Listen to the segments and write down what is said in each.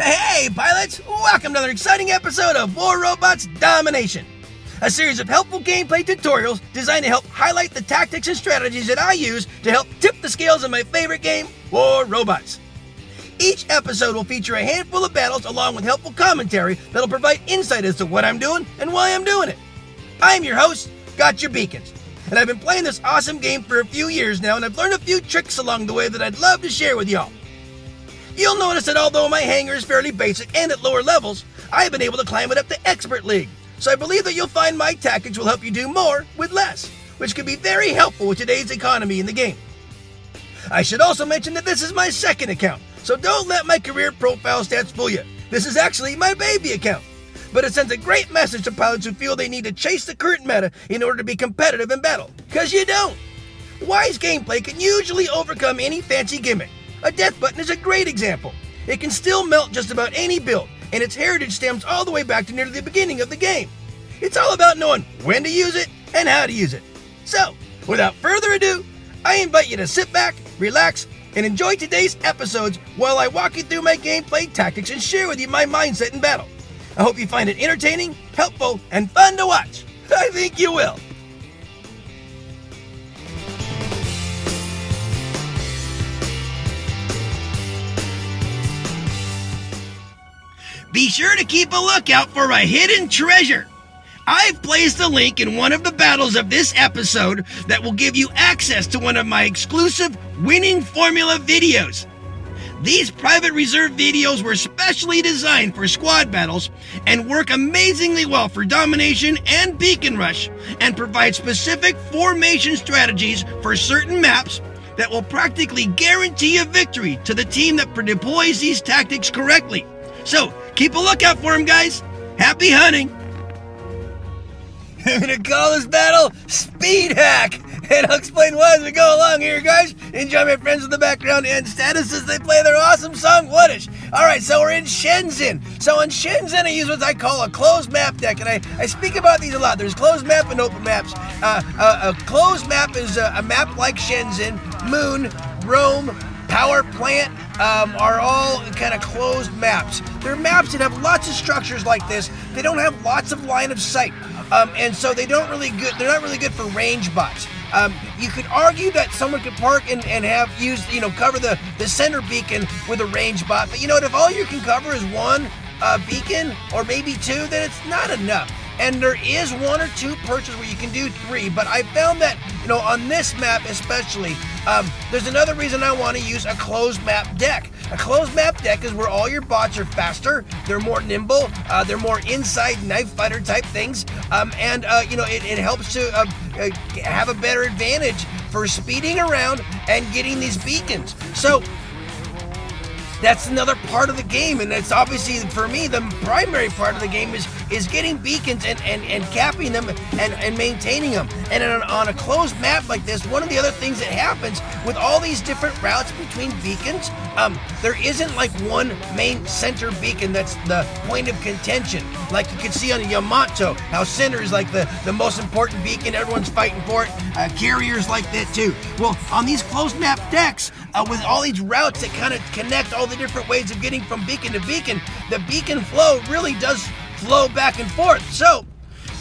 Hey, pilots! Welcome to another exciting episode of War Robots Domination, a series of helpful gameplay tutorials designed to help highlight the tactics and strategies that I use to help tip the scales in my favorite game, War Robots. Each episode will feature a handful of battles along with helpful commentary that'll provide insight as to what I'm doing and why I'm doing it. I'm your host, Gotchure Beacons, and I've been playing this awesome game for a few years now, and I've learned a few tricks along the way that I'd love to share with y'all. You'll notice that although my hangar is fairly basic and at lower levels, I have been able to climb it up to Expert League. So I believe that you'll find my tactics will help you do more with less, which could be very helpful with today's economy in the game. I should also mention that this is my second account, so don't let my career profile stats fool you. This is actually my baby account. But it sends a great message to pilots who feel they need to chase the current meta in order to be competitive in battle. Cause you don't. Wise gameplay can usually overcome any fancy gimmick. A death button is a great example. It can still melt just about any build, and its heritage stems all the way back to near the beginning of the game. It's all about knowing when to use it and how to use it. So, without further ado, I invite you to sit back, relax, and enjoy today's episodes while I walk you through my gameplay tactics and share with you my mindset in battle. I hope you find it entertaining, helpful, and fun to watch. I think you will. Be sure to keep a lookout for a hidden treasure. I've placed a link in one of the battles of this episode that will give you access to one of my exclusive winning formula videos. These private reserve videos were specially designed for squad battles and work amazingly well for domination and beacon rush and provide specific formation strategies for certain maps that will practically guarantee a victory to the team that deploys these tactics correctly. So keep a lookout for him, guys. Happy hunting! I'm gonna call this battle Speed Hack, and I'll explain why as we go along here, guys. Enjoy my friends in the background End Status as they play their awesome song, Whatish. Alright, so we're in Shenzhen. So in Shenzhen, I use what I call a closed map deck, and I, I speak about these a lot. There's closed map and open maps. Uh, uh, a closed map is a, a map like Shenzhen, Moon, Rome, Power Plant, um, are all kind of closed maps. They're maps that have lots of structures like this. They don't have lots of line of sight. Um, and so they don't really good. They're not really good for range bots. Um, you could argue that someone could park and, and have used, you know, cover the, the center beacon with a range bot. But you know what? If all you can cover is one uh, beacon or maybe two, then it's not enough. And there is one or two perches where you can do three. But I found that, you know, on this map especially, um, there's another reason I want to use a closed map deck. A closed map deck is where all your bots are faster, they're more nimble, uh, they're more inside knife fighter type things, um, and uh, you know it, it helps to uh, uh have a better advantage for speeding around and getting these beacons. So that's another part of the game and it's obviously for me the primary part of the game is is getting beacons and and, and capping them and, and maintaining them. And on, on a closed map like this one of the other things that happens with all these different routes between beacons um, there isn't like one main center beacon that's the point of contention. Like you can see on Yamato how center is like the the most important beacon everyone's fighting for. It uh, Carrier's like that too. Well on these closed map decks uh, with all these routes that kind of connect all the different ways of getting from beacon to beacon, the beacon flow really does flow back and forth. So,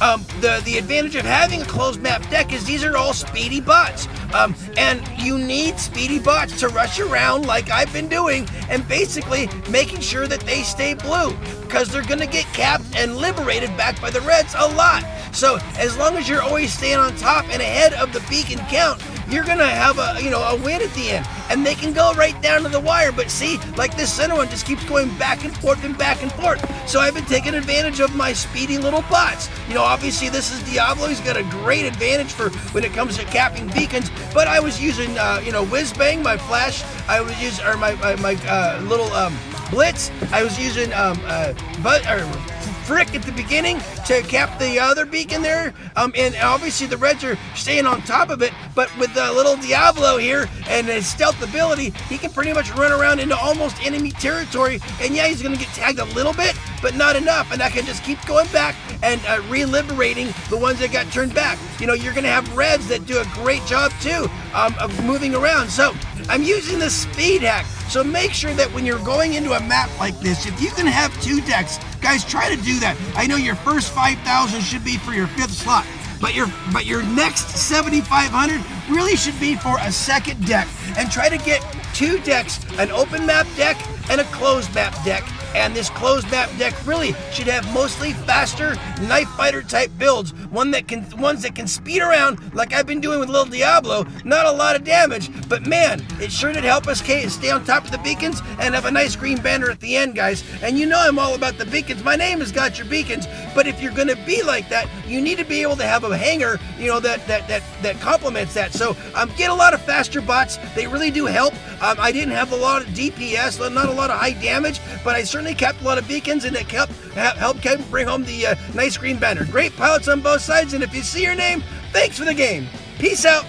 um, the the advantage of having a closed map deck is these are all speedy bots, um, and you need speedy bots to rush around like I've been doing, and basically making sure that they stay blue because they're gonna get capped and liberated back by the reds a lot. So as long as you're always staying on top and ahead of the beacon count, you're gonna have a you know a win at the end. And they can go right down to the wire but see like this center one just keeps going back and forth and back and forth. So i've been taking advantage of my speedy little bots. You know obviously this is diablo. He's got a great advantage for when it comes to capping beacons but i was using uh, you know Whizbang my flash. I was using or my my, my uh, little um, blitz. I was using um, uh, but or frick at the beginning to cap the other beacon there. Um, and obviously the Reds are staying on top of it. But with the little Diablo here and his stealth ability, he can pretty much run around into almost enemy territory. And yeah, he's going to get tagged a little bit, but not enough. And I can just keep going back and uh, re-liberating the ones that got turned back. You know, you're going to have Reds that do a great job too um, of moving around. So I'm using the speed hack. So make sure that when you're going into a map like this, if you can have two decks, guys, try to do that. I know your first 5,000 should be for your fifth slot, but your but your next 7,500 really should be for a second deck. And try to get two decks, an open map deck and a closed map deck and this closed map deck really should have mostly faster knife fighter type builds. One that can ones that can speed around like I've been doing with Little Diablo. Not a lot of damage, but man, it sure did help us stay on top of the beacons and have a nice green banner at the end, guys. And you know I'm all about the beacons. My name has got your beacons, but if you're gonna be like that, you need to be able to have a hanger, you know, that that that that complements that. So um, get a lot of faster bots. They really do help. Um, I didn't have a lot of DPS, not a lot of high damage, but I certainly kept a lot of beacons and it kept helped Kevin bring home the uh, nice green banner. Great pilots on both sides, and if you see your name, thanks for the game. Peace out.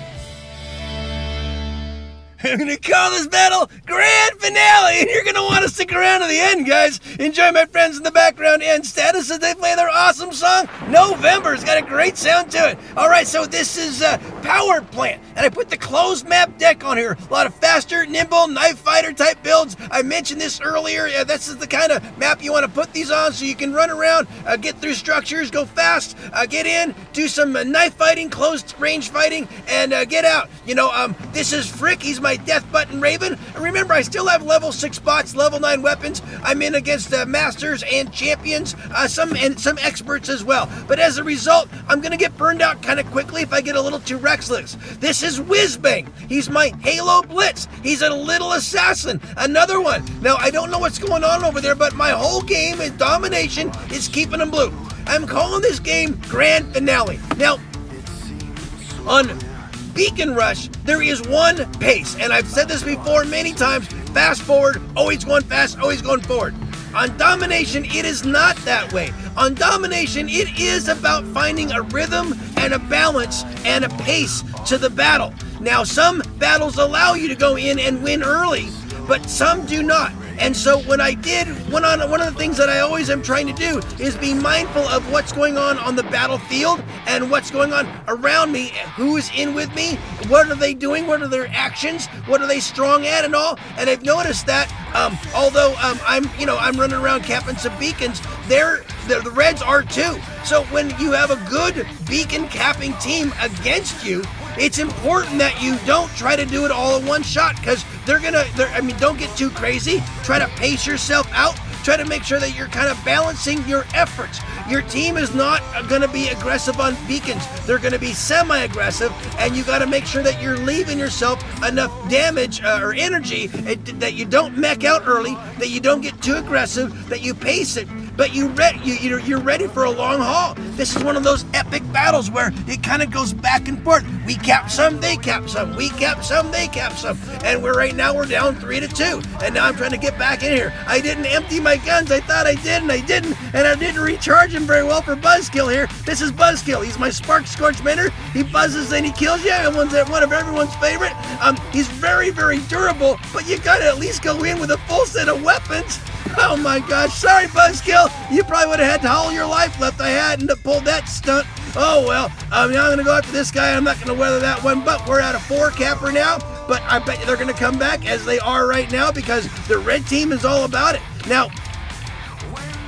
I'm gonna call this battle grand finale, and you're gonna want to stick around to the end, guys. Enjoy my friends in the background End Status as they play their awesome song. November's got a great sound to it. All right, so this is uh, Power Plant, and I put the closed map deck on here. A lot of faster, nimble, knife fighter type builds. I mentioned this earlier. Yeah, this is the kind of map you want to put these on, so you can run around, uh, get through structures, go fast, uh, get in, do some uh, knife fighting, closed range fighting, and uh, get out. You know, um, this is Frick. He's my Death Button Raven. And remember, I still have level 6 bots, level 9 weapons. I'm in against uh, masters and champions, uh, some and some experts as well. But as a result, I'm going to get burned out kind of quickly if I get a little too This is Whizbang. He's my Halo Blitz. He's a little assassin. Another one. Now, I don't know what's going on over there, but my whole game is domination is keeping them blue. I'm calling this game Grand Finale. Now, on Beacon Rush, there is one pace, and I've said this before many times fast forward, always going fast, always going forward. On Domination, it is not that way. On Domination, it is about finding a rhythm and a balance and a pace to the battle. Now, some battles allow you to go in and win early, but some do not. And so when I did, one on one of the things that I always am trying to do is be mindful of what's going on on the battlefield and what's going on around me. Who is in with me? What are they doing? What are their actions? What are they strong at and all? And I've noticed that um, although um, I'm, you know, I'm running around capping some beacons, they're the, the Reds are too. So when you have a good beacon capping team against you, it's important that you don't try to do it all in one shot because they're gonna. They're, I mean, don't get too crazy. Try to pace yourself out. Try to make sure that you're kind of balancing your efforts. Your team is not going to be aggressive on beacons. They're going to be semi-aggressive, and you got to make sure that you're leaving yourself enough damage uh, or energy that you don't mech out early, that you don't get too aggressive, that you pace it but you re- you, you're, you're ready for a long haul. This is one of those epic battles where it kind of goes back and forth. We cap some, they cap some. We cap some, they cap some. And we're right now we're down three to two. And now I'm trying to get back in here. I didn't empty my guns. I thought I did, and I didn't. And I didn't recharge them very well for Buzzkill here. This is Buzzkill. He's my Spark Scorch Minter. He buzzes and he kills you. And one's one of everyone's favorite. Um, he's very, very durable, but you gotta at least go in with a full set of weapons. Oh my gosh, sorry Buzzkill. You probably would have had all your life left. I hadn't pulled that stunt. Oh well, I mean, I'm gonna go after this guy. I'm not gonna weather that one, but we're at a four capper now. But I bet they're gonna come back as they are right now because the red team is all about it. Now,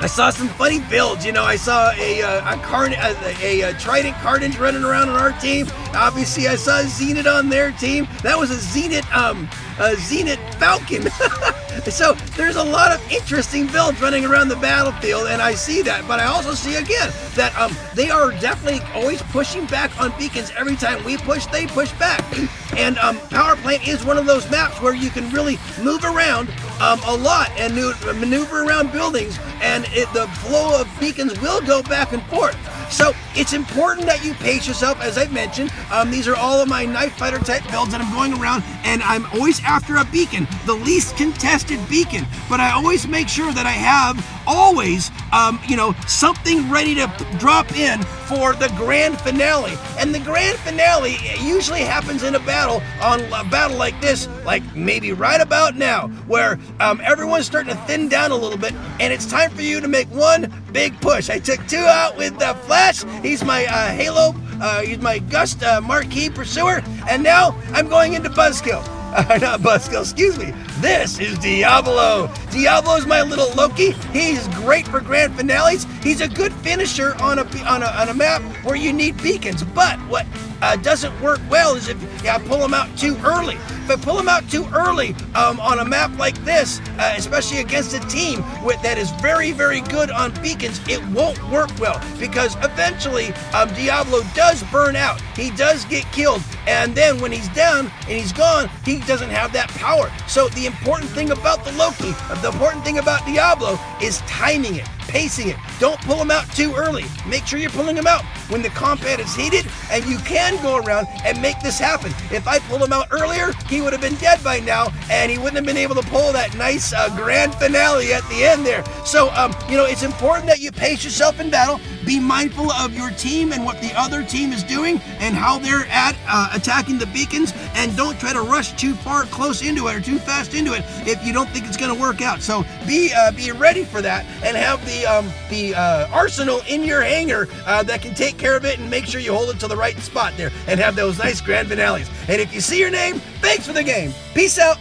I saw some funny builds. You know, I saw a uh, a, a, a, a, Trident Carnage running around on our team. Obviously, I saw Zenith on their team. That was a Zenith um a Zenith Falcon. so there's a lot of interesting builds running around the battlefield, and I see that. But I also see again that um, they are definitely always pushing back on beacons. Every time we push, they push back. And um, Power Plant is one of those maps where you can really move around um, a lot and maneuver around buildings, and it, the flow of beacons will go back and forth. So it's important that you pace yourself, as I've mentioned. Um, these are all of my knife fighter type builds that I'm going around, and I'm always after a beacon, the least contested beacon. But I always make sure that I have always, um, you know, something ready to drop in for the grand finale. And the grand finale usually happens in a battle, on a battle like this, like maybe right about now, where um, everyone's starting to thin down a little bit, and it's time for you to make one big push. I took two out with the Flash. He's my uh, Halo. Uh, he's my Gust uh, Marquis Pursuer. And now I'm going into Buzzkill. Not Buzzkill, excuse me. This is Diablo. Diablo's my little Loki. He's great for grand finales. He's a good finisher on a on a, on a map where you need beacons. But what uh, doesn't work well is if you pull him out too early. If I pull him out too early um, on a map like this, uh, especially against a team with, that is very, very good on beacons, it won't work well because eventually um, Diablo does burn out. He does get killed, and then when he's down and he's gone, he doesn't have that power. So the important thing about the Loki, the important thing about Diablo is timing it pacing it. Don't pull them out too early. Make sure you're pulling them out when the combat is heated, and you can go around and make this happen. If I pulled him out earlier, he would have been dead by now, and he wouldn't have been able to pull that nice uh, grand finale at the end there. So, um, you know, it's important that you pace yourself in battle. Be mindful of your team and what the other team is doing and how they're at uh, attacking the beacons, and don't try to rush too far close into it or too fast into it if you don't think it's going to work out. So be uh, be ready for that and have the um, the uh, arsenal in your hangar uh, that can take care of it and make sure you hold it to the right spot there and have those nice grand finales. And if you see your name, thanks for the game. Peace out.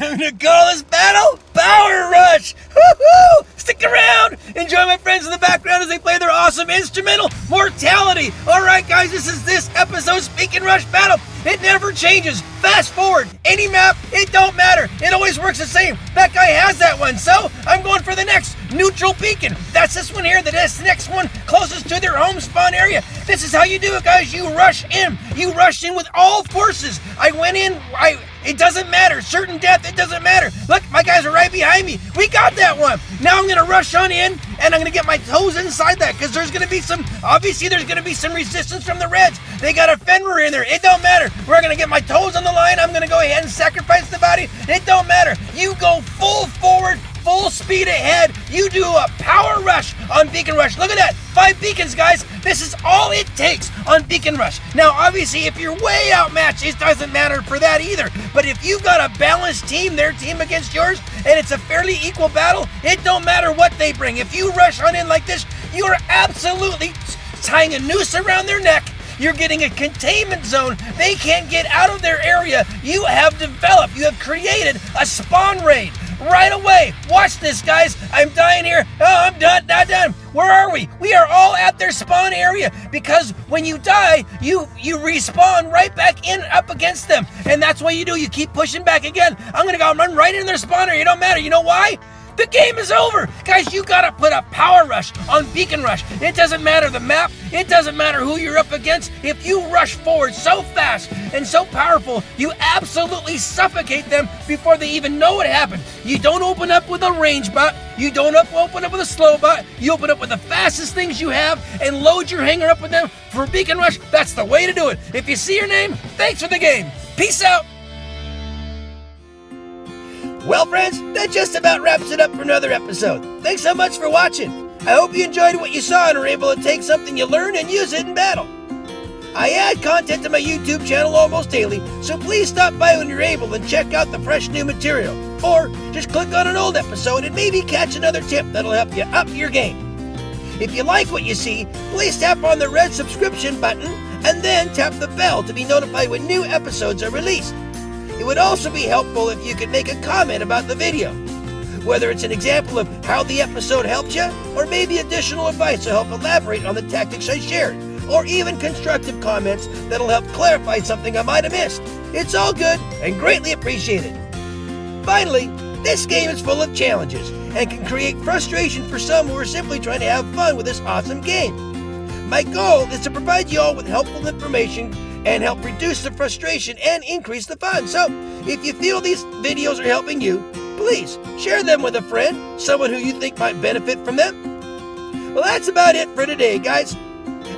I'm gonna call this battle Power Rush! Woohoo! Stick around! Enjoy my friends in the background as they play their awesome instrumental, Mortality! Alright, guys, this is this episode's Beacon Rush battle. It never changes. Fast forward, any map, it don't matter. It always works the same. That guy has that one, so I'm going for the next neutral beacon. That's this one here, that's the next one closest to their home spawn area. This is how you do it, guys. You rush in. You rush in with all forces. I went in, I it doesn't matter. Certain death, it doesn't matter. Look, my guys are right behind me. We got that one. Now I'm gonna rush on in and I'm gonna get my toes inside that because there's gonna be some, obviously there's gonna be some resistance from the Reds. They got a Fenrir in there. It don't matter. We're gonna get my toes on the line. I'm gonna go ahead and sacrifice the body. It don't matter. You go full forward, full speed ahead. You do a power rush on Beacon Rush. Look at that. Five beacons, guys. This is all it takes on Beacon Rush. Now, obviously, if you're way outmatched, it doesn't matter for that either. But if you've got a balanced team, their team against yours, and it's a fairly equal battle, it don't matter what they bring. If you rush on in like this, you are absolutely tying a noose around their neck you're getting a containment zone. They can't get out of their area. You have developed, you have created a spawn raid right away. Watch this, guys. I'm dying here. Oh, I'm done, not done. Where are we? We are all at their spawn area because when you die, you you respawn right back in up against them. And that's what you do. You keep pushing back again. I'm gonna go run right in their spawn area. It don't matter. You know why? The game is over! Guys, you gotta put a power rush on Beacon Rush. It doesn't matter the map, it doesn't matter who you're up against. If you rush forward so fast and so powerful, you absolutely suffocate them before they even know what happened. You don't open up with a range bot, you don't up, open up with a slow bot, you open up with the fastest things you have and load your hanger up with them for Beacon Rush. That's the way to do it. If you see your name, thanks for the game. Peace out. Well, friends, that just about wraps it up for another episode. Thanks so much for watching. I hope you enjoyed what you saw and are able to take something you learned and use it in battle. I add content to my YouTube channel almost daily, so please stop by when you're able and check out the fresh new material. Or just click on an old episode and maybe catch another tip that'll help you up your game. If you like what you see, please tap on the red subscription button and then tap the bell to be notified when new episodes are released. It would also be helpful if you could make a comment about the video. Whether it's an example of how the episode helped you, or maybe additional advice to help elaborate on the tactics I shared, or even constructive comments that'll help clarify something I might have missed. It's all good and greatly appreciated. Finally, this game is full of challenges and can create frustration for some who are simply trying to have fun with this awesome game. My goal is to provide you all with helpful information and help reduce the frustration and increase the fun. So, if you feel these videos are helping you, please share them with a friend, someone who you think might benefit from them. Well, that's about it for today, guys.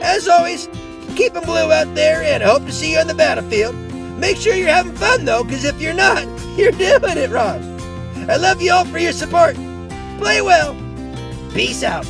As always, keep them blue out there, and I hope to see you on the battlefield. Make sure you're having fun, though, because if you're not, you're doing it wrong. I love you all for your support. Play well. Peace out.